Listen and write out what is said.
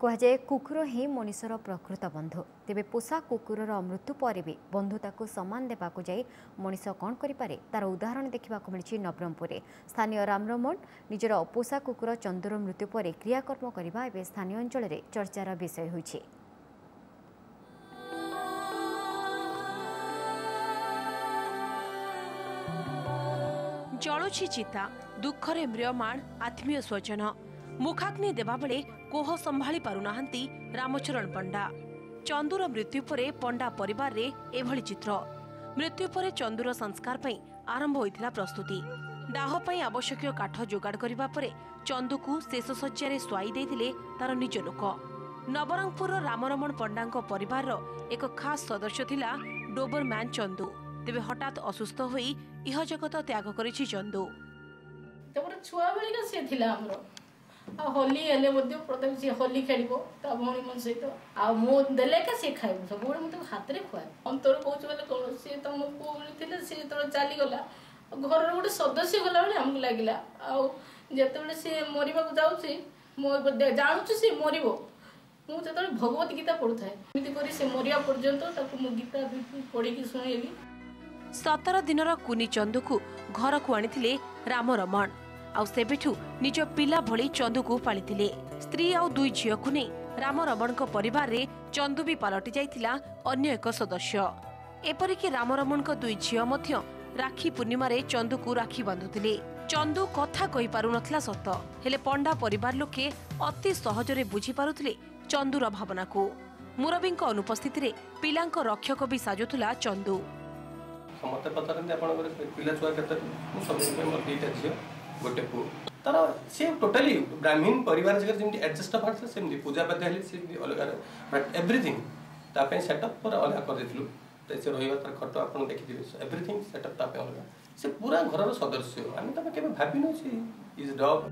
କୁହାଯାଏ କୁକୁର ହିଁ ମଣିଷର ପ୍ରକୃତ ବନ୍ଧୁ। ତେବେ ପୋଷା କୁକୁରର ମୃତ୍ୟୁ ପରେ ବି ବନ୍ଧୁ ତାକୁ ସମ୍ମାନ ଦେବାକୁ ଯାଇ ମଣିଷ କ'ଣ କରିପାରେ? ତାର ଉଦାହରଣ ଦେଖିବାକୁ ମିଳିଛି ନବରଙ୍ଗପୁରରେ। ସ୍ଥାନୀୟ ରାମରମଣ ନିଜର ଅପୋଷା କୁକୁର ଚନ୍ଦୁର ମୃତ୍ୟୁ ପରେ କ୍ରିୟାକର୍ମ କରିବା ଏବେ ସ୍ଥାନୀୟ ଅଞ୍ଚଳରେ ଚର୍ଚ୍ଚାର ବିଷୟ ହୋଇଛି। ଜଳୁଛି ଚିତା ଦୁଃଖରେ ମ୍ରିୟମାଣ ଆତ୍ମୀୟ ସ୍ୱଜନ। ମୁଖାଗ୍ନି ଦେବାବେଳେ କୋହ ସମ୍ଭାଳି ପାରୁନାହାନ୍ତି ରାମଚରଣ ପଣ୍ଡା ଚନ୍ଦୁର ମୃତ୍ୟୁ ପରେ ପଣ୍ଡା ପରିବାରରେ ଏଭଳି ଚିତ୍ର ମୃତ୍ୟୁ ପରେ ଚନ୍ଦୁର ସଂସ୍କାର ପାଇଁ ଆରମ୍ଭ ହୋଇଥିଲା ପ୍ରସ୍ତୁତି ଦାହ ପାଇଁ ଆବଶ୍ୟକୀୟ କାଠ ଯୋଗାଡ଼ କରିବା ପରେ ଚନ୍ଦୁକୁ ଶେଷ ଶଯ୍ୟାରେ ଶୁଆଇ ଦେଇଥିଲେ ତାର ନିଜ ଲୋକ ନବରଙ୍ଗପୁରର ରାମରମଣ ପଣ୍ଡାଙ୍କ ପରିବାରର ଏକ ଖାସ୍ ସଦସ୍ୟ ଥିଲା ଡୋବରମ୍ୟାନ୍ ଚନ୍ଦୁ। ତେବେ ହଠାତ୍ ଅସୁସ୍ଥ ହୋଇ ଇହଜଗତ ତ୍ୟାଗ କରିଛି ଚନ୍ଦୁ। ଛୁଆ ବେଳିକା ସିଏ ଥିଲା ଆମର। ଆଉ ହୋଲି ହେଲେ ମଧ୍ୟ ପ୍ରଥମେ ସିଏ ହୋଲି ଖେଳିବ ତା ଭଉଣୀମାନଙ୍କ ସହିତ। ଆଉ ମୁଁ ଦେଲେ ଏକା ସିଏ ଖାଇବ ସବୁବେଳେ ମୁଁ ତାକୁ ହାତରେ ଖୁଆଏ। ଅନ୍ତର କହୁଛି ବୋଲେ କ'ଣ ସିଏ ତମ ପୁଅ ଭଳି ଥିଲେ ସିଏ ଯେତେବେଳେ ଚାଲିଗଲା ଆଉ ଘରର ଗୋଟେ ସଦସ୍ୟ ଗଲା ଭଳି ଆମକୁ ଲାଗିଲା। ଆଉ ଯେତେବେଳେ ସିଏ ମରିବାକୁ ଯାଉଛି ମୁଁ ଜାଣୁଛୁ ସିଏ ମରିବ। ମୁଁ ଯେତେବେଳେ ଭଗବତ ଗୀତା ପଢୁଥାଏ ଏମିତି କରି ସେ ମରିବା ପର୍ଯ୍ୟନ୍ତ ତାକୁ ମୁଁ ଗୀତା ପଢିକି ଶୁଣେଇଲି ସତର ଦିନର କୁନି ଚନ୍ଦୁକୁ ଘରକୁ ଆଣିଥିଲେ ରାମରମଣ ଆଉ ସେବେଠୁ ନିଜ ପିଲା ଭଳି ଚନ୍ଦୁକୁ ପାଳିଥିଲେ। ସ୍ତ୍ରୀ ଆଉ ଦୁଇ ଝିଅକୁ ନେଇ ରାମରମଣଙ୍କ ପରିବାରରେ ଚନ୍ଦୁ ବି ପାଲଟି ଯାଇଥିଲା ଅନ୍ୟ ଏକ ସଦସ୍ୟ। ଏପରିକି ରାମରମଣଙ୍କ ଦୁଇ ଝିଅ ମଧ୍ୟ ରାକ୍ଷୀ ପୂର୍ଣ୍ଣିମାରେ ଚନ୍ଦୁକୁ ରାକ୍ଷୀ ବାନ୍ଧୁଥିଲେ। ଚନ୍ଦୁ କଥା କହିପାରୁନଥିଲା ସତ ହେଲେ ପଣ୍ଡା ପରିବାର ଲୋକେ ଅତି ସହଜରେ ବୁଝିପାରୁଥିଲେ ଚନ୍ଦୁର ଭାବନାକୁ। ମୁରବୀଙ୍କ ଅନୁପସ୍ଥିତିରେ ପିଲାଙ୍କ ରକ୍ଷକ ବି ସାଜୁଥିଲା ଚନ୍ଦୁ। ସମସ୍ତେ ପଚାରନ୍ତି ଆପଣଙ୍କର ପିଲା ଛୁଆ କେତେ? ମୁଁ ସବୁଥିପାଇଁ ମୋର ଦୁଇଟା ଝିଅ। ଗୋଟେ ପୁଅ। ତାର ସିଏ ଟୋଟାଲି ବ୍ରାହ୍ମୀଣ ପରିବାର ଜାଗାରେ ଯେମିତି ଆଡଜଷ୍ଟ ହେବାର ସେମିତି ପୂଜା ପାଠ ହେଲେ ସେମିତି ଅଲଗା ବଟ୍ ଏଭ୍ରିଥିଙ୍ଗ ତା ପାଇଁ ସେଟଅପ୍ ପୁରା ଅଲଗା କରିଦେଇଥିଲୁ। ସେ ରହିବା ତାର ଖଟ ଆପଣ ଦେଖିଥିବେ ଏଭ୍ରିଥିଙ୍ଗ ସେଟଅପ୍ ତା ପାଇଁ ଅଲଗା। ସେ ପୁରା ଘରର ସଦସ୍ୟ। ଆମେ ତାକୁ କେବେ ଭାବିନୁ ସେ ଇଜ୍ ଡଗ୍